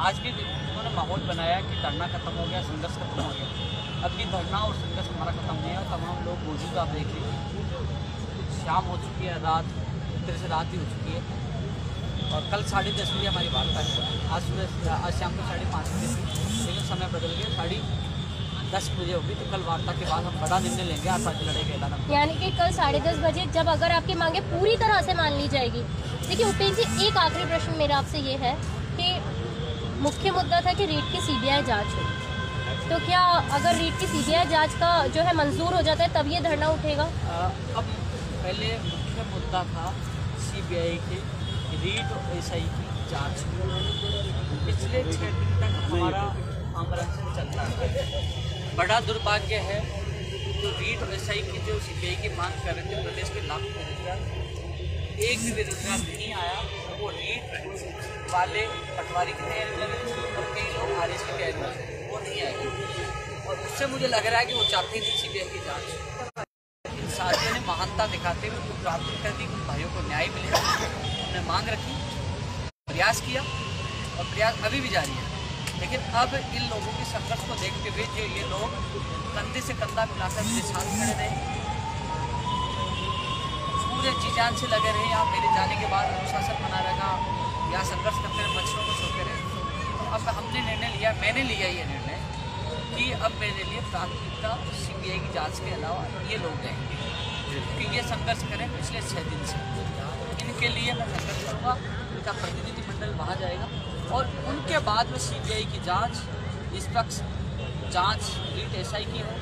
आज भी उन्होंने माहौल बनाया कि धरना खत्म हो गया, संघर्ष खत्म हो गया। अब ये धरना और संघर्ष हमारा खत्म नहीं है तमाम लोग मौजूद आप देख लीजिए शाम हो चुकी है, रात तरह से रात ही हो चुकी है। और कल साढ़े दस बजे हमारी वार्ता है। आज सुबह आज शाम को साढ़े पाँच बजे लेकिन समय बदल गया, साढ़े दस बजे होगी तो कल वार्ता के बाद हम बड़ा निर्णय लेंगे लड़ाई का हम यानी कि कल साढ़े दस बजे, जब अगर आपकी मांगे पूरी तरह से मान ली जाएगी। देखिए, उपेंद्र जी, एक आखिरी प्रश्न मेरा आपसे ये है। कि मुख्य मुद्दा था कि रीट की सीबीआई जाँच हो। तो क्या अगर रीट की सीबीआई जाँच का जो है मंजूर हो जाता है, तब ये धरना उठेगा? अब पहले मुख्य मुद्दा था सीबीआई की, रीट और एसआई की जाँच। पिछले छः दिन तक हमारा आमरण चलता है बड़ा दुर्भाग्य है तो रीट और एसआई की जो सीबीआई की मांग कर रहे थे, प्रदेश के लाखों बेरोजगार एक भी बेरोजगार नहीं आया। वो रीट वाले पटवारी के कर थे और कई लोग आर की कर रहे थे वो नहीं आए और उससे मुझे लग रहा है कि वो चाहते ही नहीं सीबीआई की जाँच। इन साथियों ने महानता दिखाते हुए उनको प्राथमिकता दी। उन भाइयों को न्याय मिले। उन्होंने मांग रखी, प्रयास किया और प्रयास अभी भी जारी है। लेकिन अब इन लोगों के संघर्ष को देखते हुए जो ये लोग कंधे से कंधा मिलाकर मेरे साथ खड़े रहे। पूरे जी जान से लगे रहे। यहाँ मेरे जाने के बाद अनुशासन बना रहेगा या संघर्ष करते रहे, मच्छरों को छोड़ते रहे। तो अब हमने निर्णय लिया, मैंने लिया ये निर्णय कि अब मेरे लिए प्राथमिकता सीबीआई की जाँच के अलावा ये लोग रहेंगे क्योंकि ये संघर्ष करें पिछले छः दिन से। इनके लिए मैं संघर्ष करूँगा, इनका प्रतिनिधिमंडल वहाँ जाएगा और उनके बाद में सीबीआई की जाँच, निष्पक्ष जाँच रीट एस की हो,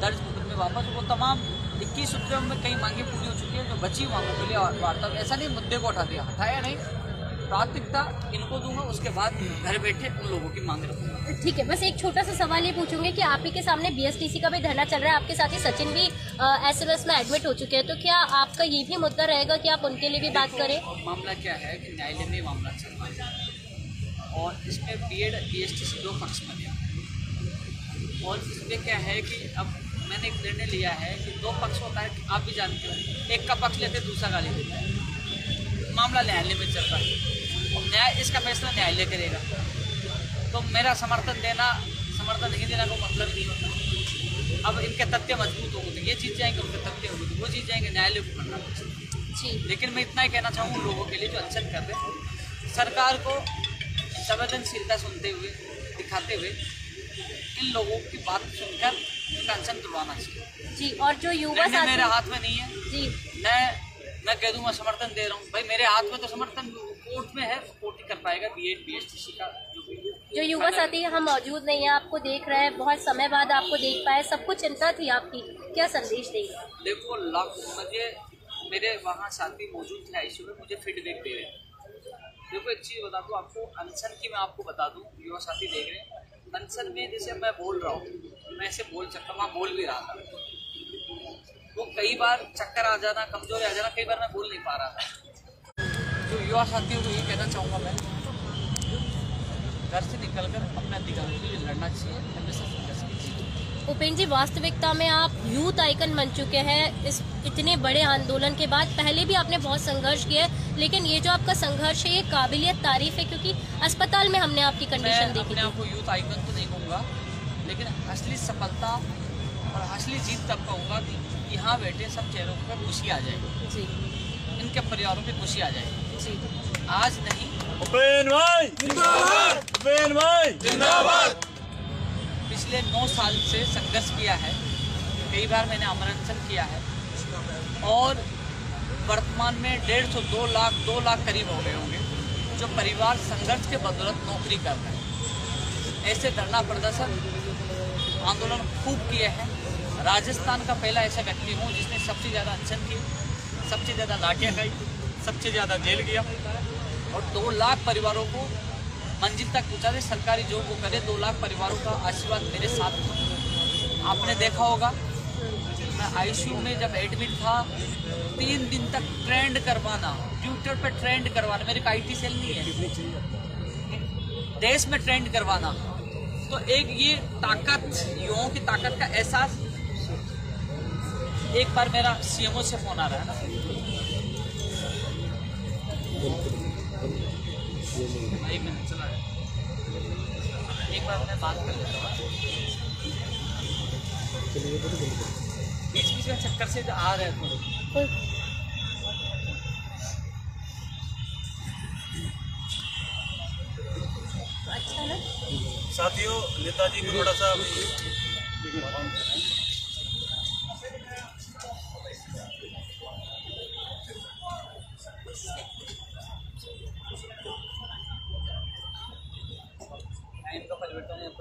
दर्ज मुकदमे वापस वो तमाम इक्कीस सूत्रों में कई मांगे पूरी हो चुकी है जो बची मांगों के लिए वार्ता ऐसा नहीं मुद्दे को उठा दिया। हटाया नहीं। प्राथमिकता इनको दूँगा उसके बाद घर बैठे उन लोगों की मांग रखूँगा। ठीक है बस एक छोटा सा सवाल ये पूछूँगी कि आप ही के सामने बीएसटीसी का भी धरना चल रहा है आपके साथ ही सचिन भी एसएलएस में एडमिट हो चुके हैं तो क्या आपका ये भी मुद्दा रहेगा कि आप उनके लिए भी बात करें? मामला क्या है कि न्यायालय में मामला चल रहा है और इसमें बी एड दो पक्ष बने हैं। और इसमें क्या है कि अब मैंने एक निर्णय लिया है कि दो पक्ष होता है आप भी जानते हो एक का पक्ष लेते दूसरा गाली देता है। मामला न्यायालय में चल रहा है। और न्याय इसका फैसला न्यायालय करेगा। तो मेरा समर्थन देना समर्थन नहीं देना को मतलब नहीं होता। अब इनके तथ्य मज़बूत होंगे तो ये चीज़ जाएँगे उनके तथ्य होंगे तो वो चीज़ जाएँगे न्यायालय को करना जी। लेकिन मैं इतना ही कहना चाहूँ लोगों के लिए जो अनशन कर रहे सरकार को संवेदनशीलता सुनते हुए दिखाते हुए इन लोगों की बात सुनकर अनशन तुलवाना चाहिए। जी और जो युवा निर्णय मेरे हाथ में नहीं है। जी। मैं मैं कह दूँगा समर्थन दे रहा हूँ। भाई मेरे हाथ में तो समर्थन कोर्ट में है कोर्ट ही कर पाएगा B Ed B S T C का जो युवा साथी हम मौजूद नहीं है आपको देख रहे हैं बहुत समय बाद आपको देख पाए सबको चिंता थी आपकी क्या संदेश देंगे? देखो लाख मुझे मेरे वहाँ साथी मौजूद थे आईसीयू में मुझे फीडबैक दे रहे हैं। देखो एक चीज़ बता दूँ आपको अनशन की मैं आपको बता दूँ युवा साथी देख रहे हैं। अनशन में जैसे मैं बोल रहा हूँ, मैं ऐसे बोल सकता वहाँ बोल भी रहा था। वो कई बार चक्कर आ जाना, कमज़ोरी आ जाना, कई बार मैं बोल नहीं पा रहा था। तो युवा साथियों को ये कहना चाहूँगा मैं, घर से निकलकर अपने अधिकारों के लिए लड़ना चाहिए, हमेशा उपेंद्र जी वास्तविकता में आप यूथ आइकन बन चुके हैं। इस इतने बड़े आंदोलन के बाद पहले भी आपने बहुत संघर्ष किया है लेकिन ये जो आपका संघर्ष है ये काबिलियत तारीफ़ है क्योंकि अस्पताल में हमने आपकी कंडीशन देखी थी। यूथ आइकन तो नहीं कहूँगा लेकिन असली सफलता और असली जीत तब कहूँगा कि यहाँ बैठे सब चेहरों पर खुशी आ जाएगी। जी। इनके परिवारों पे खुशी आ जाएगी। जी। आज नहीं उपेन भाई जिंदाबाद। उपेन भाई। जिंदाबाद। पिछले नौ साल से संघर्ष किया है। कई बार मैंने अमरंचन किया है। और वर्तमान में डेढ़ सौ दो लाख दो लाख करीब हो गए होंगे, जो परिवार संघर्ष के बदौलत नौकरी कर रहे हैं। ऐसे धरना प्रदर्शन आंदोलन खूब किए हैं। राजस्थान का पहला ऐसा व्यक्ति हूँ जिसने सबसे ज़्यादा अनशन की सबसे ज़्यादा लाठियाँ खाई, सबसे ज़्यादा जेल गया और दो लाख परिवारों को मंजिल तक पहुँचा दे सरकारी जॉब वो करे दो लाख परिवारों का आशीर्वाद मेरे साथ था आपने देखा होगा मैं आईसीयू में जब एडमिट था तीन दिन तक ट्रेंड करवाना ट्विटर पे ट्रेंड करवाना मेरे का आई सेल नहीं है। देश में ट्रेंड करवाना। तो एक ये ताकत युवाओं की ताकत का एहसास एक बार मेरा सीएमओ से फ़ोन आ रहा है ना। बार मैं बात कर लेता हूँ बीच बीच में चक्कर से आ रहे हैं ना साथियों, नेताजी को थोड़ा सा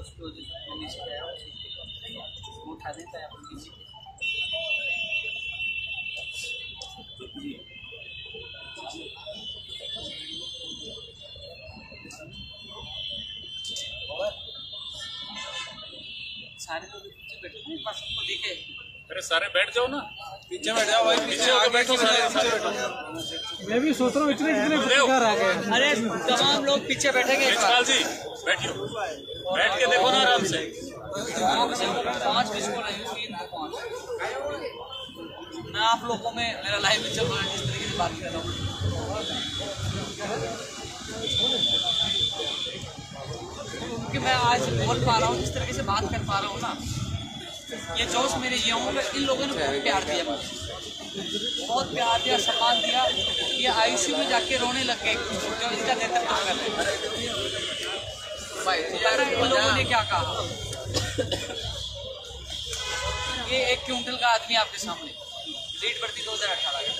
परिवर्तन है वो उठा देता है अपन किसी को सारे लोग पीछे बैठे हैं बस सबको दिखे अरे सारे बैठ जाओ ना। पीछे बैठ जाओ भाई पीछे होकर बैठो सारे। मैं भी सोच रहा हूँ इतने कितने आ गए। अरे तमाम लोग पीछे बैठेंगे जी बैठियो। बैठ के देखो ना आराम से। मैं आप लोगों में, मेरा लाइव चल रहा है, जिस तरीके से बात कर रहा हूँ। क्योंकि मैं आज बोल पा रहा हूँ, जिस तरीके से बात कर पा रहा हूँ ना, ये जोश मेरे ये हूँ इन लोगों ने बहुत प्यार दिया। बहुत प्यार दिया, सम्मान दिया। ये आयुष्य में जाके रोने लग गए जो इसका नेतृत्व कर रहे हैं। लोगों ने क्या कहा? ये एक क्विंटल का आदमी आपके सामने। लीड बढ़ती दो हज़ार अठारह का।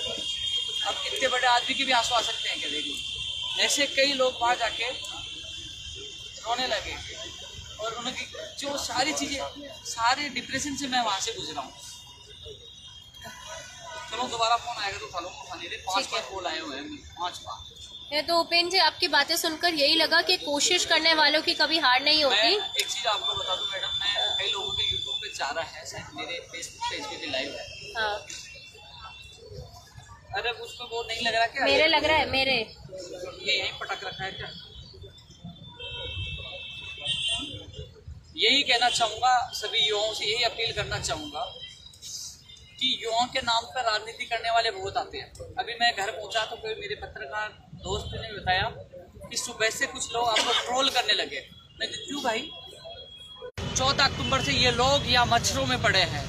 अब इतने बड़े आदमी की भी आँसू आ सकते हैं क्या देखिए ऐसे कई लोग वहाँ जाके रोने लगे और उनकी जो सारी चीज़ें सारे डिप्रेशन से मैं वहाँ से गुजरा हूँ। चलो दोबारा फ़ोन आएगा तो फलों को खाने दे पाँच बार कॉल आए हुए हैं पाँच बार। तो उपेंद्र जी आपकी बातें सुनकर यही लगा कि कोशिश करने वालों की कभी हार नहीं मैं होती। एक चीज़ आपको बता दूँ मैडम मैं कई लोगों के यूट्यूब पे चाह रहा है मेरे फेसबुक पेज पे भी लाइव है। हाँ। अरे उसको वो नहीं लग रहा क्या मेरे लग रहा है मेरे ये यहीं पटक रखा है क्या? यही कहना चाहूँगा सभी युवाओं से यही अपील करना चाहूँगा कि युवाओं के नाम पर राजनीति करने वाले बहुत आते हैं। अभी मैं घर पहुँचा तो कोई मेरे पत्रकार दोस्त ने बताया कि सुबह से कुछ लोग आपको ट्रोल करने लगे। मैं क्यों भाई, चौदह अक्टूबर से ये लोग यहाँ मच्छरों में पड़े हैं।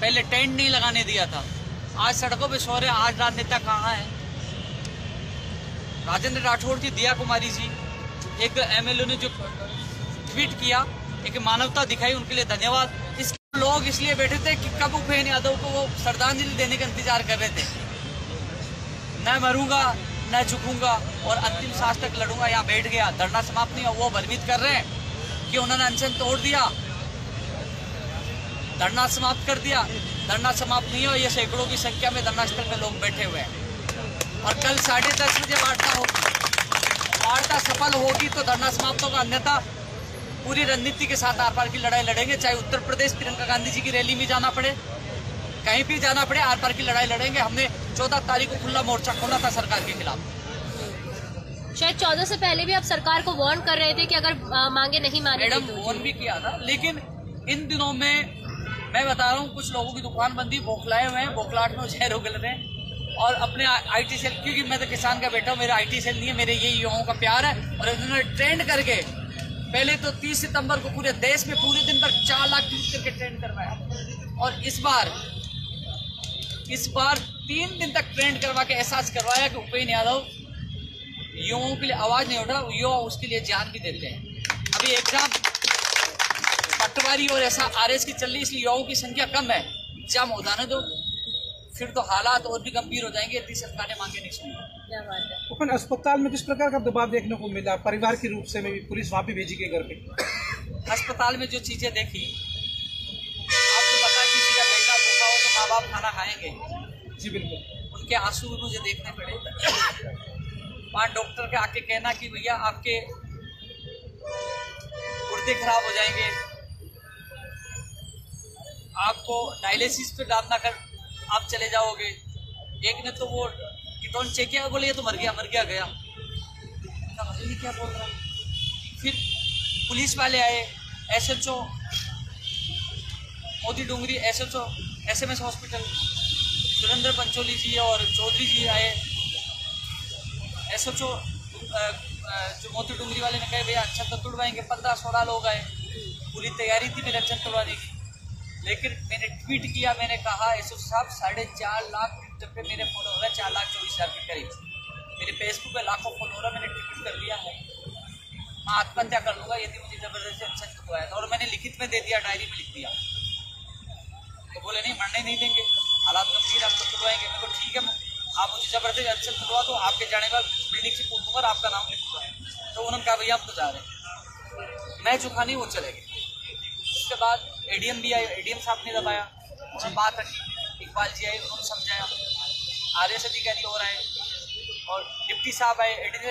पहले टेंट नहीं लगाने दिया था। आज सड़कों पे सो रहे आज राजनेता कहाँ है? राजेंद्र राठौड़ जी, दिया कुमारी जी, एक एमएलए ने जो ट्वीट किया, एक मानवता दिखाई उनके लिए धन्यवाद। इस लोग इसलिए बैठे थे कि कब उपेन यादव को वो श्रद्धांजलि देने का इंतज़ार कर रहे थे। मैं मरूँगा न झुकूँगा और अंतिम सांस तक लड़ूँगा, यहाँ बैठ गया। धरना समाप्त नहीं हुआ, वो भ्रमित कर रहे हैं कि उन्होंने अनशन तोड़ दिया। धरना समाप्त कर दिया। धरना समाप्त नहीं हुआ, ये सैकड़ों की संख्या में धरना स्थल पे लोग बैठे हुए हैं। और कल साढ़े दस बजे वार्ता होगी। वार्ता सफल होगी तो धरना समाप्त होगा, अन्यथा पूरी रणनीति के साथ आर पार की लड़ाई लड़ेंगे। चाहे उत्तर प्रदेश प्रियंका गांधी जी की रैली में जाना पड़े, कहीं भी जाना पड़े, आर पार की लड़ाई लड़ेंगे। हमने चौदह तारीख को खुला मोर्चा खोला था सरकार के खिलाफ। शायद चौदह से पहले भी आप सरकार को वार्न कर रहे थे कि अगर आ, मांगे नहीं मानी मैडम तो फ़ोन भी किया था लेकिन इन दिनों में मैं बता रहा हूँ कुछ लोगों की दुकान बंदी बौखलाए हुए हैं बौखलाहट में जहर उगल रहे हैं। और अपने आईटी सेल क्योंकि मैं तो किसान का बेटा हूँ मेरा आईटी सेल नहीं है मेरे यही युवाओं का प्यार है और इन्होंने ट्रेंड करके पहले तो 30 सितंबर को पूरे देश में पूरे दिन पर चार लाख ट्वीट करके ट्रेंड करवाया। और इस बार इस बार तीन दिन तक ट्रेंड करवा के एहसास करवाया कि उपेन्द्र यादव युवाओं के लिए आवाज़ नहीं उठ रहा युवा उसके लिए जान भी देते हैं। अभी एग्ज़ाम पटवारी और ऐसा आरएस की चल रही इसलिए युवाओं की संख्या कम है। एग्ज़ाम हो जाने दो फिर तो हालात और भी गंभीर हो जाएँगे यदि सरकार ने मांगे नहीं सुनी। अपन अस्पताल में किस प्रकार का दबाव देखने को मिला? परिवार के रूप से में भी पुलिस वहाँ पे भेजी गई घर पे। अस्पताल में जो चीज़ें देखी आपको पता है किसी का बेटा भूखा हो तो माँ बाप खाना खाएँगे। जी, बिल्कुल। उनके आँसू भी मुझे देखने पड़े। वहाँ डॉक्टर के आके कहना कि भैया आपके गुर्दे खराब हो जाएँगे। आपको डायलिसिस पे डालना कर आप चले जाओगे। एक ने तो वो कीटोन चेक किया, बोले, ये तो मर गया मर गया गया। ये क्या बोल रहा फिर पुलिस वाले आए S H O Modi Dongri S H O S M S hospital. Surendra Pancholi ji और चौधरी जी आए। एस एच जो मोती डूंगरी वाले ने कहे, भैया अच्छा तो तुड़वाएँगे, पंद्रह सोलह लोग आए। पूरी तैयारी थी मेरे अच्छा तुड़वाने की। लेकिन मैंने ट्वीट किया, मैंने कहा एसओ साहब, साढ़े चार लाख ट्विटर पे मेरे फॉलो हो रहा है, चार लाख चौबीस हज़ार के करीब। मेरे फेसबुक पे लाखों फॉलो हो रहा मैंने ट्वीट कर दिया है। मैं आत्महत्या कर लूँगा, यदि मुझे ज़बरदस्ती अच्छा तुड़वाया था। और मैंने लिखित में दे दिया, डायरी में लिख दिया। तो बोले, नहीं, मरने नहीं देंगे। हालात गंभीर आप तो तुड़वाएँगे मेरे को ठीक है आप मुझे ज़बरदस्ती अच्छे तुड़वा दो आपके जाने बाद बिल्डिंग से कूदूँगा और आपका नाम लिखूँगा। तो उन्होंने कहा भैया आप तो जा रहे हैं। मैं चुका नहीं वो चले गए। उसके बाद एडीएम भी आए एडीएम साहब ने दबाया। उन्होंने बात रखी इकबाल जी आए उन्होंने समझाया। आर एस अधिकारी और आए और डिप्टी साहब आए एडीएम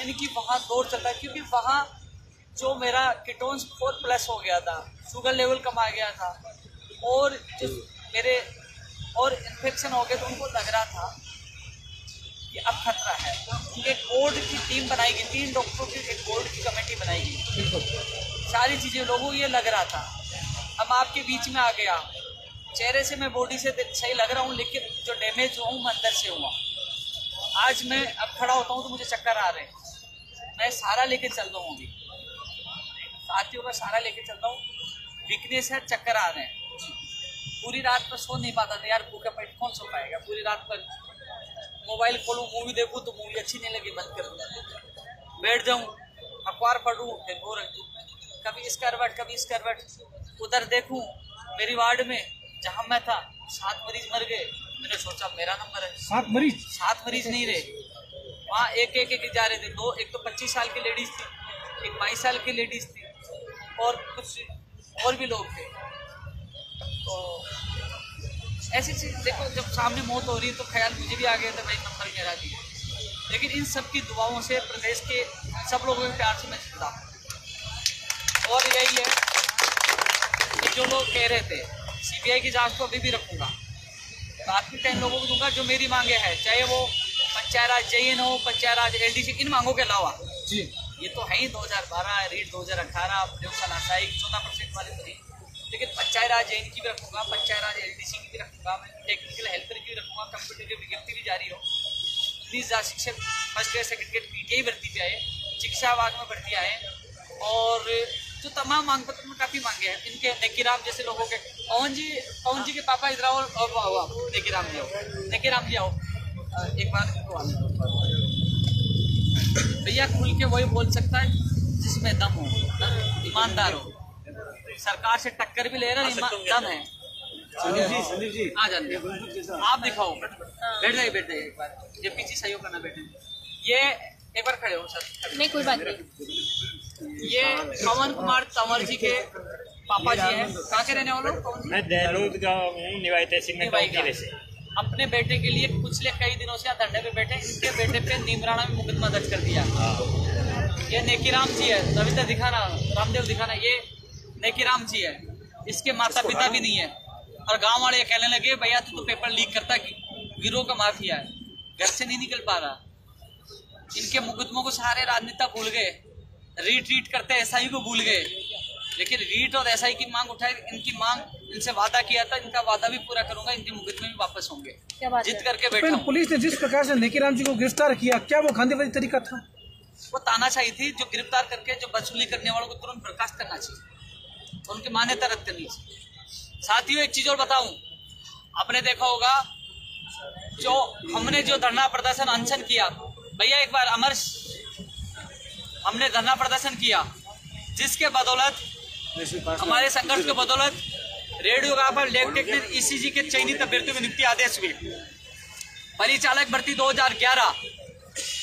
यानी कि वहाँ दौर चलता है क्योंकि वहाँ जो मेरा किटोन्स फोर प्लस हो गया था शुगर लेवल कम आ गया था और जो मेरे और इन्फेक्शन हो गया तो उनको लग रहा था कि अब खतरा है। एक बोर्ड की टीम बनाई गई तीन डॉक्टरों की एक बोर्ड की कमेटी बनाई गई। सारी चीज़ें लोगों को ये लग रहा था अब आपके बीच में आ गया चेहरे से मैं बॉडी से सही लग रहा हूँ लेकिन जो डैमेज हुआ हूँ मैं अंदर से हुआ। आज मैं अब खड़ा होता हूँ तो मुझे चक्कर आ रहे हैं। मैं सारा लेके चल रहा हूँ अभी। साथियों का सारा लेके चल रहा हूँ। वीकनेस है चक्कर आ रहे हैं। पूरी रात पर सो नहीं पाता था। यार भूखे पेट कौन सो पाएगा पूरी रात पर मोबाइल खोलूँ मूवी देखूँ तो मूवी अच्छी नहीं लगी बंद कर दूँ। बैठ जाऊँ अखबार पढ़ूँ फिर वो रख दूँ कभी इस करवट कभी इस करवट उधर देखूँ मेरी वार्ड में जहाँ मैं था सात मरीज़ मर गए। मैंने सोचा मेरा नंबर है। सात मरीज़? सात मरीज़ नहीं रहे। वहाँ एक एक एक जा रहे थे। दो एक तो पच्चीस साल की लेडीज़ थी एक बाईस साल की लेडीज़ थी और कुछ और भी लोग थे। तो ऐसी चीज़ देखो जब सामने मौत हो रही है तो ख्याल मुझे भी आ गया था भाई नंबर मेरा भी है। लेकिन इन सब की दुआओं से प्रदेश के सब लोगों के प्यार से मैं ज़िंदा हूँ। और यही है कि जो लोग कह रहे थे सीबीआई की जाँच को अभी भी रखूँगा प्राथमिकता इन लोगों को दूँगा जो मेरी मांगे है चाहे वो पंचायत राज जयन हो पंचायत राज एलडीसी इन मांगों के अलावा जी ये तो है ही 2012 रीट 2018 प्रयोगशाला साइक चौदह परसेंट वाली तो लेकिन पंचायत राज जैन की भी रखूँगा पंचायत राज एलडीसी की भी रखूँगा मैं टेक्निकल हेल्पर की भी रखूँगा कंप्यूटर की विज्ञप्ति भी जारी हो। प्लीज़ शिक्षक first grade second grade PTI भर्ती पे आए, शिक्षा विभाग में भर्ती आए। और जो तमाम मांग पत्र में काफ़ी मांगे हैं, इनके नेकीराम जैसे लोगों के, पवन जी पवन जी के पापा इधर और आप नेकीराम जी आओ नेकीराम जी आओ। एक बार। भैया खुल के वही बोल सकता है जिसमें दम हो, ईमानदार हो। सरकार से टक्कर भी ले रहा है दम है। संदीप जी संदीप जी। आ जाते हैं आप दिखाओ। बैठ जाइए बैठ जाइए एक बार। ये पीछे सहयोग करना बैठे। ये एक बार खड़े हो सर। नहीं कोई बात नहीं। ये पवन कुमार तंवर जी के पापा जी हैं। कहाँ के रहने वाले पवन मैं देहलूद का हूँ निवाई तहसील में गाँव से। अपने बेटे के लिए पिछले कई दिनों से यहाँ धरने पे बैठे इनके बेटे पे नीमराना में मुकदमा दर्ज कर दिया। ये नेकीराम जी है। रविंद्र दिखाना रामदेव दिखाना ये नेकीराम जी है। इसके माता पिता भी नहीं है। और गाँव वाले कहने लगे भैया तू तो पेपर लीक करता कि गिरोह का माफिया है। घर से नहीं निकल पा रहा। इनके मुकदमों को सारे राजनेता भूल गए। रीट रीट करते एसआई को भूल गए। लेकिन रीट और एसआई की मांग उठाए इनकी मांग इनसे वादा किया था इनका वादा भी पूरा करूँगा इनके मुकदमे भी वापस होंगे। क्या बात जीत करके बैठा पुलिस ने जिस प्रकार से नेकीराम जी को गिरफ़्तार किया क्या वो गांधीवादी तरीका था? वो तानाशाही थी जो गिरफ़्तार करके जो वसूली करने वालों को तुरंत बर्खास्त करना चाहिए। उनकी मान्यता रद्द करनी चाहिए साथियों, एक चीज़ और बताऊँ। आपने देखा होगा, जो हमने जो धरना प्रदर्शन अनशन किया, भैया, एक बार अमर हमने धरना प्रदर्शन किया, जिसके बदौलत, हमारे संघर्ष के बदौलत, रेडियो का पर लेग ईसीजी के चयनित अभ्यर्थियों में नियुक्ति आदेश हुए। परिचालक भर्ती 2011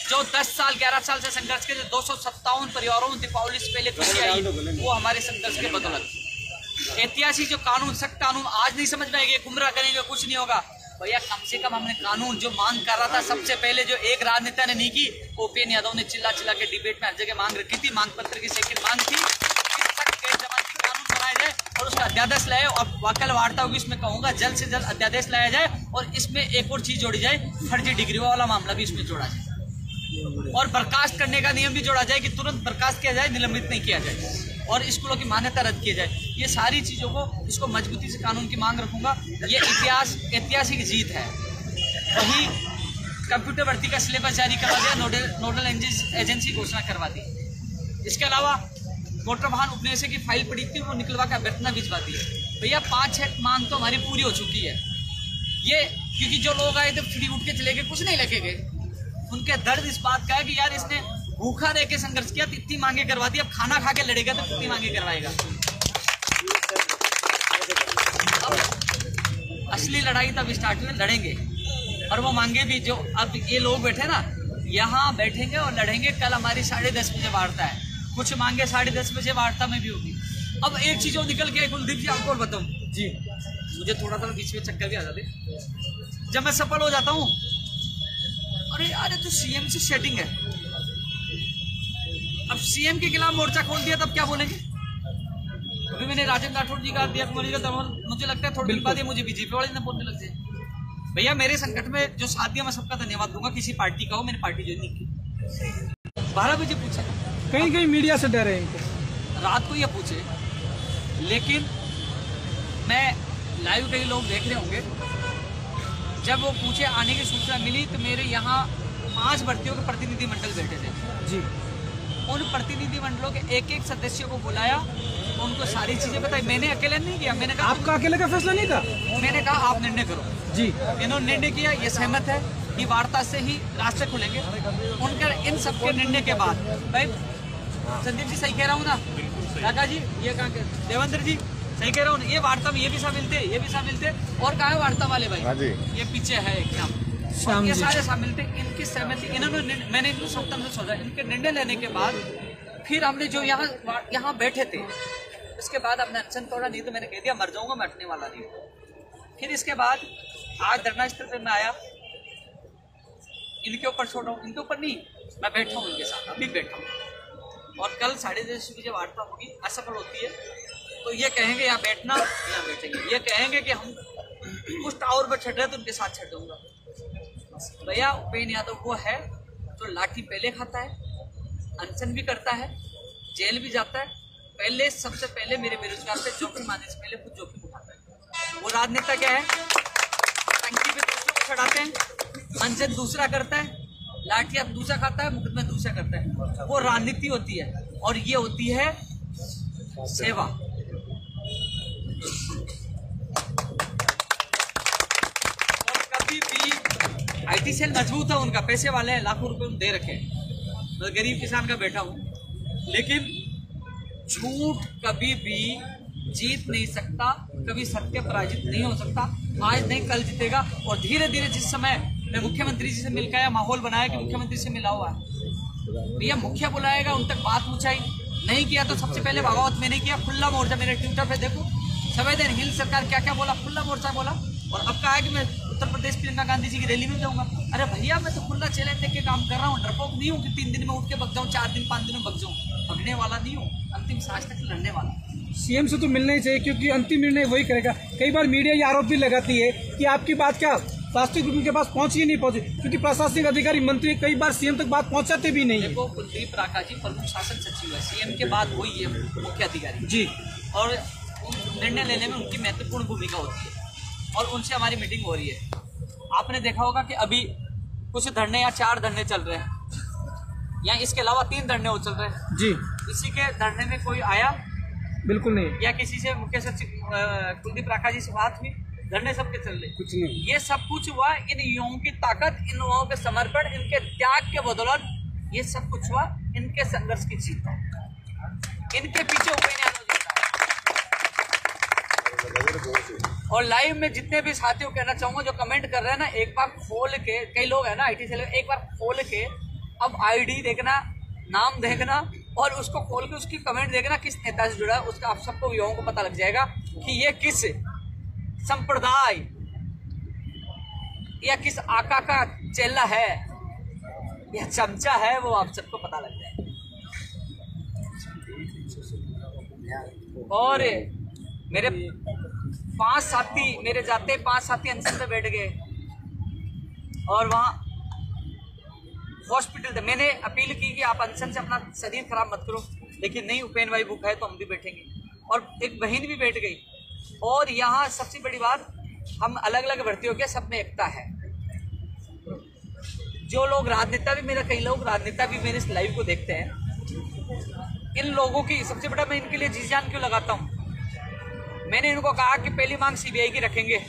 जो 10 साल 11 साल से संघर्ष के दो सौ सत्तावन परिवारों में दीपावली से पहले खुशी आई, वो हमारे संघर्ष के बदौलत। ऐतिहासिक जो कानून, सख्त कानून आज नहीं समझ में आएगा गुमराह करेंगे कुछ नहीं होगा। भैया, कम से कम हमने कानून, जो मांग कर रहा था, सबसे पहले जो एक राजनेता ने नहीं की ओपीएन यादव ने चिल्ला चिल्ला के डिबेट में हर जगह मांग रखी थी, मांग पत्र की सेकंड मांग थी कानून बनाया जाए और उसका अध्यादेश लाए और वकल वार्ता होगी, इसमें कहूँगा जल्द से जल्द अध्यादेश लाया जाए और इसमें एक और चीज़ जोड़ी जाए, फर्जी डिग्री वाला मामला भी इसमें जोड़ा जाए। और बर्खास्त करने का नियम भी जोड़ा जाए कि तुरंत बर्खास्त किया जाए, निलंबित नहीं किया जाए और स्कूलों की मान्यता रद्द की जाए। ये सारी चीज़ों को इसको मजबूती से कानून की मांग रखूँगा। ये इतिहास, ऐतिहासिक जीत है। वही कंप्यूटर भर्ती का सिलेबस जारी करवा दिया, नोडल नोडल एजेंसी घोषणा करवा दी। इसके अलावा मोटर वाहन उपनिवेश की फ़ाइल पड़ी थी, वो निकलवा कर अभ्यर्थना भिजवा दी। भैया, पाँच छः मांग तो हमारी पूरी हो चुकी है। ये, क्योंकि जो लोग आए थे, फ्री उठ के चले गए, कुछ नहीं लेके गए। उनके दर्द इस बात का है कि यार इसने भूखा रह के संघर्ष किया तो इतनी मांगे करवा दी अब खाना खा के लड़ेगा तो कितनी मांगे करवाएगा? अब असली लड़ाई तब स्टार्ट हुई लड़ेंगे। और वो मांगे भी जो अब ये लोग बैठे ना यहाँ बैठेंगे और लड़ेंगे कल हमारी साढ़े दस बजे वार्ता है। कुछ मांगे साढ़े दस बजे वार्ता में भी होगी। अब एक चीज़ और निकल के कुलदीप जी आपको और बताऊँ? जी। मुझे थोड़ा सा बीच में चक्कर भी आ जाते। जब मैं सफल हो जाता हूँ अरे यार ये तो सीएम से सेटिंग है। अब सीएम के खिलाफ मोर्चा खोल दिया तब क्या बोलेंगे? अभी मैंने राजेंद्र राठौर जी का दिया कुमार का दमन मुझे लगता है थोड़ी दिन बाद ये मुझे बीजेपी वाले ने बोलने लग जाए। भैया मेरे संकट में जो साथ दिया मैं सबका धन्यवाद दूँगा किसी पार्टी का हो मैंने पार्टी ज्वाइन नहीं की। बारह बजे पूछा। कहीं कहीं मीडिया से डरे हैं इनको। रात को ये पूछे लेकिन मैं लाइव कई लोग देख रहे होंगे जब वो पूछे आने की सूचना मिली तो मेरे यहाँ पाँच भर्तियों के प्रतिनिधि मंडल बैठे थे। जी। उन प्रतिनिधि मंडलों के एक एक सदस्य को बुलाया उनको सारी चीज़ें बताई। मैंने अकेले नहीं किया मैंने कहा आपका अकेले का फैसला नहीं था? मैंने कहा आप निर्णय करो। जी। इन्होंने निर्णय किया ये सहमत है कि वार्ता से ही रास्ते खुलेंगे। उनके इन सबके निर्णय के बाद भाई संदीप जी सही कह रहा हूँ ना? काका जी ये कहा देवेंद्र जी सही कह रहा हूँ ये वार्ता में ये भी शामिल थे ये भी शामिल थे। और कहा है वार्ता वाले भाई? ये पीछे है एक नाम। ये सारे शामिल थे इनकी सहमति इन्होंने मैंने इनको सप्तम से सोचा इनके निर्णय लेने के बाद फिर हमने जो यहाँ यहाँ बैठे थे उसके बाद हमने अनशन तोड़ा नहीं तो मैंने कह दिया मर जाऊँगा मैं हटने वाला नहीं हूँ। फिर इसके बाद आज धरना स्थल पे मैं आया। इनके ऊपर छोड़ा हूँ इनके ऊपर नहीं मैं बैठा हूँ इनके साथ अभी बैठा हूँ। और कल साढ़े दस बजे वार्ता होगी असफल होती है। तो ये कहेंगे यहाँ बैठना, यहाँ बैठेंगे। ये कहेंगे कि हम उस टावर पर छट रहे तो उनके साथ छट दूँगा भैया, उपेन यादव वो है जो लाठी पहले खाता है, अनशन भी करता है, जेल भी जाता है, पहले, सबसे पहले मेरे बेरोजगार से जोखिम आने से पहले खुद जोखिम उठाता है। वो राजनेता क्या है? टंकी पे दूसरों को चढ़ाते हैं, अनशन दूसरा करता है, लाठी अब दूसरा खाता है, मुकदमा दूसरा करता है। वो राजनीति होती है और ये होती है सेवा। और कभी भी आईटी सेल मज़बूत है, उनका पैसे वाले हैं लाखों रुपए दे रखे हैं। मैं गरीब किसान का बैठा हूँ। लेकिन झूठ कभी भी जीत नहीं सकता, कभी सत्य पराजित नहीं हो सकता। आज नहीं, कल जीतेगा। और धीरे धीरे जिस समय मैं मुख्यमंत्री जी से मिल गया माहौल बनाया कि मुख्यमंत्री से मिला हुआ है। भैया, मुखिया बुलाएगा, उन तक बात पूछाई नहीं किया तो सबसे पहले बगावत मैंने किया, खुला मोर्चा मेरे ट्विटर पे, देखो। संवेदन हिल सरकार क्या क्या बोला? खुला मोर्चा बोला। और अब कहा है कि मैं उत्तर प्रदेश प्रियंका गांधी जी की रैली में जाऊँगा। अरे भैया मैं तो खुला चैलेंज देख के काम कर रहा हूँ। डरपोक नहीं हूँ कि तीन दिन में उठ के बग जाऊँ चार दिन पाँच दिन में बग जाऊँ। भगने वाला नहीं हूँ। अंतिम सांस तक लड़ने वाला। सीएम से तो मिलना ही चाहिए क्योंकि अंतिम निर्णय वही करेगा। कई बार मीडिया ये आरोप भी लगाती है कि आपकी बात क्या प्लास्टिक ग्रुप के पास पहुँची ही नहीं पहुँची। क्योंकि प्रशासनिक अधिकारी मंत्री कई बार सीएम तक बात पहुंचाते भी नहीं देखो कुलदीप राका जी प्रमुख शासन सचिव है। सीएम के बाद वही है मुख्य अधिकारी। जी। और निर्णय लेने में उनकी महत्वपूर्ण भूमिका होती है और उनसे हमारी मीटिंग हो रही है। आपने देखा होगा कि अभी कुछ धरने या चार धरने चल रहे हैं। या इसके अलावा तीन धरने चल रहे हैं। जी। किसी के धरने में कोई आया? बिल्कुल नहीं। या किसी से मुख्य सचिव कुलदीप राका जी से बात हुई? धरने सबके चल रहे कुछ नहीं। ये सब कुछ हुआ इन युवाओं की ताकत इन युवाओं के समर्पण इनके त्याग के बदौलत ये सब कुछ हुआ इनके संघर्ष की जीत इनके पीछे है और लाइव में जितने भी साथियों कहना चाहूँगा जो कमेंट कर रहे हैं ना एक बार खोल के कई लोग है ना आईटी सेल में, एक बार खोल के अब आईडी देखना नाम देखना और उसको खोल के उसकी कमेंट देखना किस नेता से जुड़ा है उसका आप सबको युवाओं को पता लग जाएगा कि ये किस संप्रदाय या किस आका का चेला है या चमचा है वो आप सबको पता लग जाएगा और मेरे पाँच साथी, मेरे जाते पाँच साथी अनशन पे बैठ गए। और वहाँ हॉस्पिटल थे। मैंने अपील की कि आप अनशन से अपना शरीर खराब मत करो, लेकिन नहीं, उपेन भाई भूखा है तो हम भी बैठेंगे। और एक बहन भी बैठ गई। और यहाँ सबसे बड़ी बात, हम अलग अलग भर्ती हो गए सब में एकता है। जो लोग राजनेता भी मेरा, कई लोग राजनेता भी मेरे इस लाइव को देखते हैं। इन लोगों की, सबसे बड़ा मैं इनके लिए जी जान क्यों लगाता हूँ? मैंने इनको कहा कि पहली मांग सीबीआई की रखेंगे।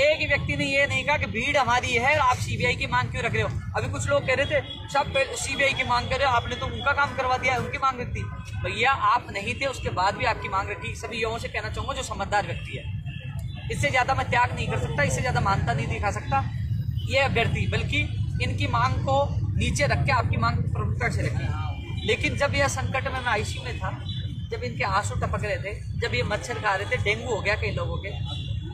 एक ही व्यक्ति ने ये नहीं कहा कि भीड़ हमारी है और आप सीबीआई की मांग क्यों रख रहे हो? अभी कुछ लोग कह रहे थे, सब सीबीआई की मांग कर रहे हो, आपने तो उनका काम करवा दिया, उनकी मांग रखी। भैया, आप नहीं थे, उसके बाद भी आपकी मांग रखी। सभी युवाओं से कहना चाहूँगा, जो समझदार व्यक्ति है। इससे ज़्यादा मैं त्याग नहीं कर सकता, इससे ज़्यादा मानता नहीं दिखा सकता। ये अभ्यर्थी, बल्कि इनकी मांग को नीचे रख के आपकी मांग प्रमुखता से रखी लेकिन जब यह संकट में मैं आईसीयू में था जब इनके आँसू टपक रहे थे जब ये मच्छर खा रहे थे डेंगू हो गया कई लोगों के।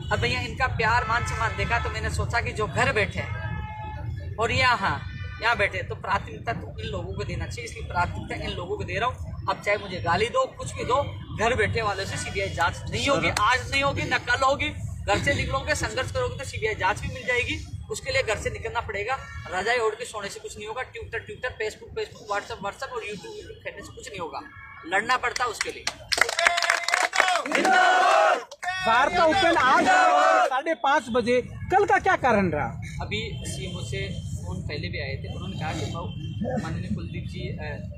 अब भैया इनका प्यार मान सम्मान देखा तो मैंने सोचा कि जो घर बैठे हैं और यहाँ यहाँ बैठे तो प्राथमिकता तो इन लोगों को देना चाहिए इसलिए प्राथमिकता इन लोगों को दे रहा हूँ। अब चाहे मुझे गाली दो कुछ भी दो घर बैठे वालों से सीबीआई जाँच नहीं होगी आज नहीं होगी न कल होगी। घर से निकलोगे संघर्ष करोगे तो सीबीआई जाँच भी मिल जाएगी। उसके लिए घर से निकलना पड़ेगा। रजाई ओढ़ के सोने से कुछ नहीं होगा Twitter Twitter Facebook Facebook WhatsApp WhatsApp और यूट्यूब यूट्यूब खेलने से कुछ नहीं होगा। लड़ना पड़ता उसके लिए। वार्ता ओपन आज साढ़े पाँच बजे। कल का क्या कारण रहा? अभी सीएमओ से फ़ोन पहले भी आए थे। उन्होंने कहा कि भाऊ माननीय कुलदीप जी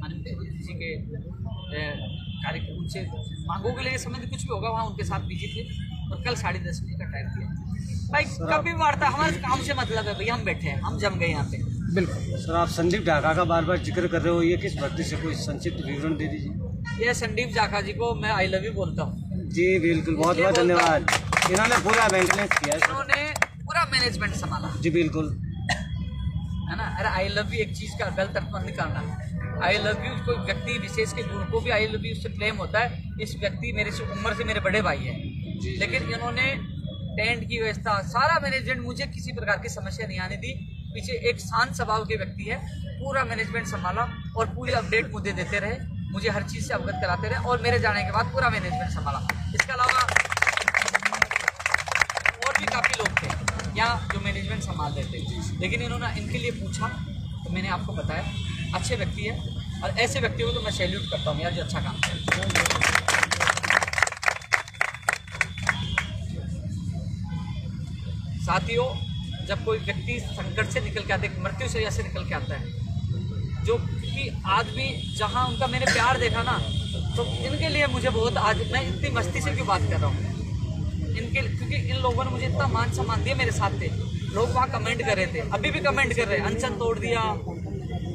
माननीय कुलदीप जी के कार्यक्रम से मांगों के लिए संबंधित कुछ भी होगा वहाँ उनके साथ बिज़ी थे और कल साढ़े दस बजे का टाइम दिया। भाई कभी वार्ता हमारे काम से मतलब है भैया हम बैठे हैं हम जम गए यहाँ पे। बिल्कुल। सर आप संदीप ढाका का बार बार ज़िक्र कर रहे हो ये किस भक्ति से कोई संक्षिप्त विवरण दे दीजिए? ये संदीप जाखा जी को मैं आई लव यू बोलता हूँ। जी बिल्कुल बहुत बहुत धन्यवाद। इन्होंने पूरा मेंटेनेंस किया। उन्होंने पूरा मैनेजमेंट संभाला। जी बिल्कुल। है ना? अरे आई लव यू एक चीज़ का गलत अर्थ मत निकालना। आई लव यू कोई व्यक्ति विशेष के गुण को भी आई लव यू से प्रेम होता है। इस व्यक्ति मेरे से उम्र से मेरे बड़े भाई है। लेकिन इन्होंने टेंट की व्यवस्था सारा मैनेजमेंट मुझे किसी प्रकार की समस्या नहीं आने दी। पीछे एक शांत स्वभाव के व्यक्ति है। पूरा मैनेजमेंट संभाला और पूरी अपडेट मुझे देते रहे। मुझे हर चीज़ से अवगत कराते रहे और मेरे जाने के बाद पूरा मैनेजमेंट संभाला। इसके अलावा और भी काफ़ी लोग थे यहाँ जो मैनेजमेंट संभाल रहे थे। लेकिन इन्होंने इनके लिए पूछा तो मैंने आपको बताया, अच्छे व्यक्ति है और ऐसे व्यक्तियों को तो मैं सैल्यूट करता हूँ यार, जो अच्छा काम करे। साथियों, जब कोई व्यक्ति संकट से निकल के आता है मृत्यु से से निकल के आता है कि आदमी, जहाँ उनका मैंने प्यार देखा ना तो इनके लिए मुझे बहुत आज, मैं इतनी मस्ती से क्यों बात कर रहा हूँ? इनके क्योंकि इन लोगों ने मुझे इतना मान सम्मान दिया मेरे साथ थे लोग वहाँ कमेंट कर रहे थे, अभी भी कमेंट कर रहे हैं, अनशन तोड़ दिया।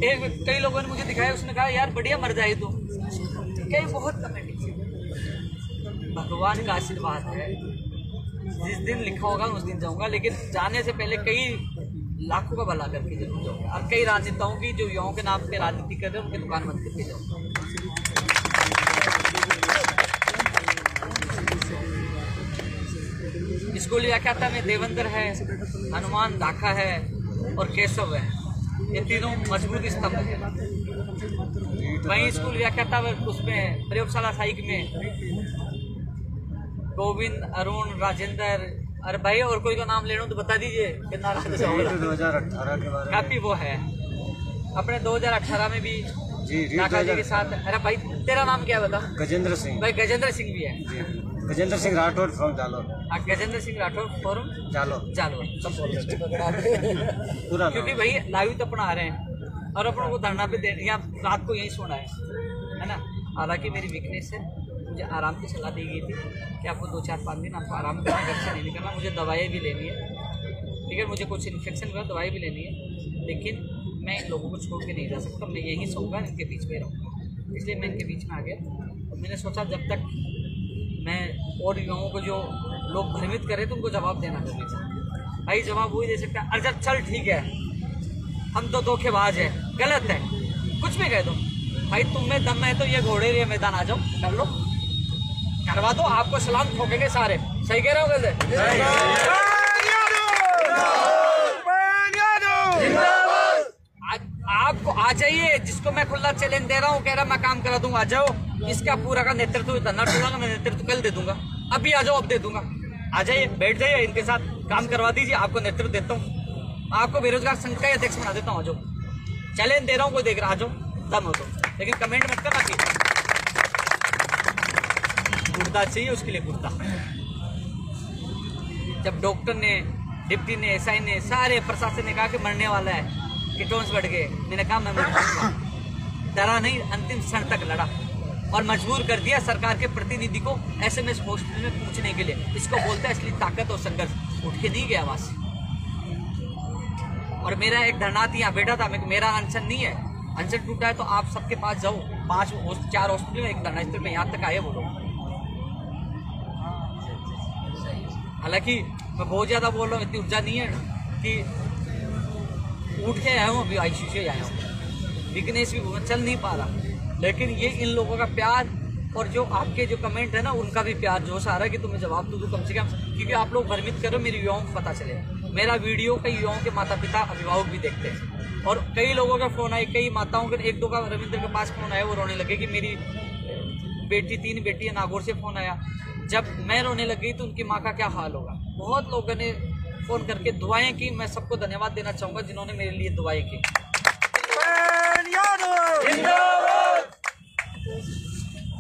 एक, कई लोगों ने मुझे दिखाया, उसने कहा, यार, बढ़िया मर जाए तो। कई बहुत कमेंट भगवान का आशीर्वाद है। जिस दिन लिखा होगा, उस दिन जाऊँगा, लेकिन जाने से पहले कई लाखों का भला करके ज़रूर जाऊँगा और कई राजनेताओं की जो युवाओं के नाम पे राजनीति कर रहे हैं, उनकी दुकान बंद करके जाऊँगा स्कूल व्याख्याता में देवेंद्र है, हनुमान दाखा है और केशव है। ये तीनों मज़बूत स्तंभ है। वहीं स्कूल व्याख्याता उसमें, प्रयोगशाला साइक में। गोविंद, अरुण, राजेंद्र अरे भाई और कोई का नाम लेना हो तो बता दीजिए कितना रीट होगा। दो हज़ार अठारह के बारे काफ़ी वो है। अपने 2018 में भी जी जी के साथ अरे भाई तेरा नाम क्या बता? गजेंद्र सिंह। भाई गजेंद्र सिंह भी है। जी गजेंद्र सिंह राठौर फ्रॉम जालोर। हाँ, गजेंद्र सिंह राठौर फॉरम जालोर। जालो सब बोल रहे हैं। पूरा क्योंकि भाई लाइव तो अपना आ रहे हैं और अपन को धरना पे दे यहाँ रात को यहीं सोना है है ना? हालाँकि मेरी वीकनेस है। मुझे आराम की सलाह दी गई थी कि आपको दो चार पाँच दिन आपको आराम करना घर से नहीं निकलना मुझे दवाई भी लेनी है। ठीक है, मुझे कुछ इन्फेक्शन हुआ, दवाई भी लेनी है। लेकिन मैं इन लोगों को छोड़ के नहीं जा सकता। मैं यहीं सोऊँगा, इनके बीच में रहूँगा। इसलिए मैं इनके बीच में आ गया और मैंने सोचा, जब तक मैं और युवाओं को जो लोग भ्रमित करे तो उनको जवाब देना था भाई, जवाब वही दे सकता है, अरे चल ठीक है। हम तो धोखेबाज है। गलत है। कुछ भी कह दो। भाई, तुम में दम है तो ये घोड़े मैदान आ जाओ। कर लो। करवा दो आपको सलाम ठोकेंगे सारे। सही कह रहे हो आपको आ जाइए जिसको मैं खुला चैलेंज दे रहा हूँ कह रहा मैं काम करा दूँगा आ जाओ। इसका पूरा का नेतृत्व धरना चलागा मैं नेतृत्व कल दे दूँगा। अभी आ जाओ अब दे दूँगा। आ जाइए बैठ जाइए इनके साथ काम करवा दीजिए आपको नेतृत्व देता हूँ। आपको बेरोजगार संघ का अध्यक्ष बना देता हूँ आ जाओ। चैलेंज दे रहा हूँ कोई देख रहा आ जाओ। दम हो तो। लेकिन कमेंट मत करना चाहिए कुर्ता चाहिए, उसके लिए कुर्ता। जब डॉक्टर ने, डिप्टी ने एसआई ने, सारे प्रशासन ने कहा कि मरने वाला है कीटोन्स बढ़ गए। मैंने कहा, मैं मर डरा नहीं, अंतिम क्षण तक लड़ा और मजबूर कर दिया सरकार के प्रतिनिधि को एस एसएमएस हॉस्पिटल में पूछने के लिए। इसको बोलता है इसलिए ताकत और संघर्ष, उठ के नहीं गया वहाँ से और मेरा एक धरनाथ यहाँ बैठा था मेरा अनशन नहीं है। अनशन टूटा है तो आप सबके पास जाओ। पाँच चार हॉस्पिटल में एक धरना स्थल में यहाँ तक आए वो लोग। हालाँकि मैं बहुत ज़्यादा बोल रहा हूँ, इतनी ऊर्जा नहीं है कि उठ के आया हूँ, अभी आईसीयू से आया हूँ। वीकनेस भी चल नहीं पा रहा। लेकिन ये इन लोगों का प्यार और जो आपके जो कमेंट है ना, उनका भी प्यार जोश आ रहा है कि तुम्हें जवाब दो कम से कम, क्योंकि आप लोग भ्रमित करो, मेरे युवाओं को पता चले। मेरा वीडियो कई युवाओं के माता पिता अभिभावक भी देखते हैं। और कई लोगों का फ़ोन आए कई माताओं के, एक दो का रविंद्र के पास फ़ोन आया, वो रोने लगे कि मेरी बेटी, तीन बेटी है नागौर से फ़ोन आया। जब मैं रोने लग गई तो उनकी माँ का क्या हाल होगा? बहुत लोगों ने फ़ोन करके दुआएँ की। मैं सबको धन्यवाद देना चाहूँगा जिन्होंने मेरे लिए दुआएँ की।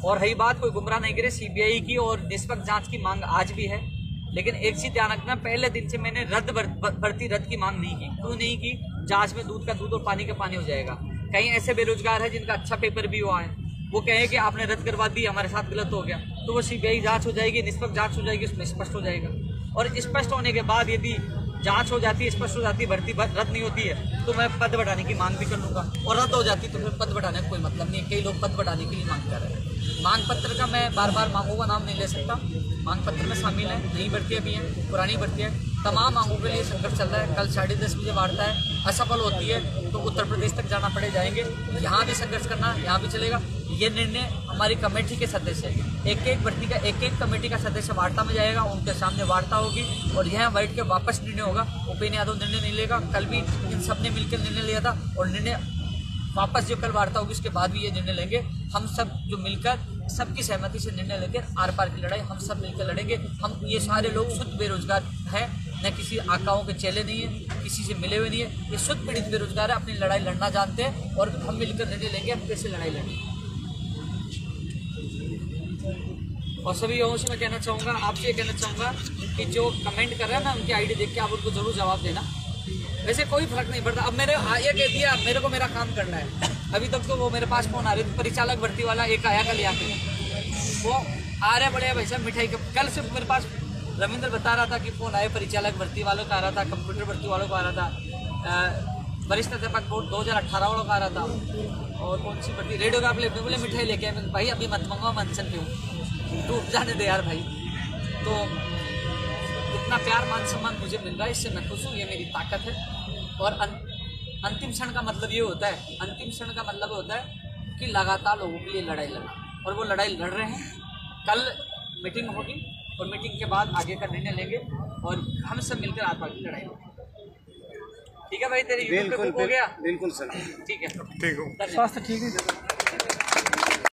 और रही बात कोई गुमराह नहीं करे सीबीआई की और निष्पक्ष जाँच की मांग आज भी है। लेकिन एक चीज़ ध्यान रखना पहले दिन से मैंने रद्द भर- भर्ती रद्द की मांग नहीं की। क्यों नहीं की? जाँच में दूध का दूध और पानी का पानी हो जाएगा। कई ऐसे बेरोजगार है जिनका अच्छा पेपर भी हुआ है वो कहे कि आपने रद्द करवा दी, हमारे साथ गलत हो गया। तो वो सीबीआई जाँच हो जाएगी, निष्पक्ष जाँच हो जाएगी, उसमें स्पष्ट हो जाएगा। और स्पष्ट होने के बाद यदि जाँच हो जाती है, स्पष्ट हो जाती है, भर्ती रद्द नहीं होती है तो मैं पद बढ़ाने की मांग भी कर लूँगा। और रद्द हो जाती तो फिर पद बढ़ाने का कोई मतलब नहीं है। कई लोग पद बढ़ाने के लिए मांग कर रहे हैं। मांग पत्र का मैं बार बार मांगों का नाम नहीं ले सकता। मांग पत्र में शामिल है, नई भर्तियाँ भी हैं, पुरानी भर्तियाँ तमाम मांगों के लिए संघर्ष चल रहा है। कल साढ़े दस बजे वार्ता है, असफल होती है तो उत्तर प्रदेश तक जाना पड़े, जाएँगे। यहाँ भी संघर्ष करना, यहाँ भी चलेगा। ये निर्णय हमारी कमेटी के सदस्य एक एक भर्ती का एक एक कमेटी का सदस्य वार्ता में जाएगा, उनके सामने वार्ता होगी और यह बैठ के वापस निर्णय होगा। उपेन्द्र यादव निर्णय नहीं लेगा, कल भी इन सबने मिलकर निर्णय लिया था और निर्णय वापस जो कल वार्ता होगी, उसके बाद भी ये निर्णय लेंगे। हम सब जो मिलकर, सबकी सहमति से निर्णय लेकर आर पार की लड़ाई, हम सब मिलकर लड़ेंगे। हम, ये सारे लोग शुद्ध बेरोजगार हैं, न किसी आकाओं के चेले नहीं है, किसी से मिले हुए नहीं है। ये शुद्ध पीड़ित बेरोजगार है, अपनी लड़ाई लड़ना जानते हैं और हम मिलकर निर्णय लेंगे, हम कैसे लड़ाई लड़ेंगे। और सभी युवाओं से मैं कहना चाहूँगा, आपसे ये कहना चाहूँगा कि जो कमेंट कर रहे हैं ना, उनकी आईडी देख के आप उनको ज़रूर जवाब देना। वैसे कोई फ़र्क नहीं पड़ता। अब मेरे आ- ये कह दिया, मेरे को मेरा काम करना है। अभी तक तो वो मेरे पास फ़ोन आ रहे थे, परिचालक भर्ती वाला एक आया कल यहाँ पे। वो आ रहे बड़े भाई साहब, मिठाई के कल से मेरे पास रविंद्र बता रहा था कि फ़ोन आए, परिचालक भर्ती वालों का आ रहा था कंप्यूटर भर्ती वालों का आ रहा था। वरिष्ठ अध्यापक बोर्ड दो हज़ार अट्ठारह वालों का आ रहा था। और कौन सी भर्ती? रेडियो का बोले मिठाई लेके आए। भाई, अभी मत मंगाओ मैं अनशन पे हूँ। तू जाने दे यार भाई। तो इतना प्यार मान सम्मान मुझे मिल रहा है इससे मैं खुश हूँ ये मेरी ताकत है। और अं, अंतिम क्षण का मतलब ये होता है अंतिम क्षण का मतलब होता है कि लगातार लोगों के लिए लड़ाई लड़ना। और वो लड़ाई लड़ रहे हैं। कल मीटिंग होगी और मीटिंग के बाद आगे का निर्णय लेंगे और हम सब मिलकर पार की लड़ाई लड़ेंगे ठीक है भाई तेरे बिल्कुल हो गया? बिल्कुल सर। ठीक है। ठीक हो। स्वास्थ्य ठीक है?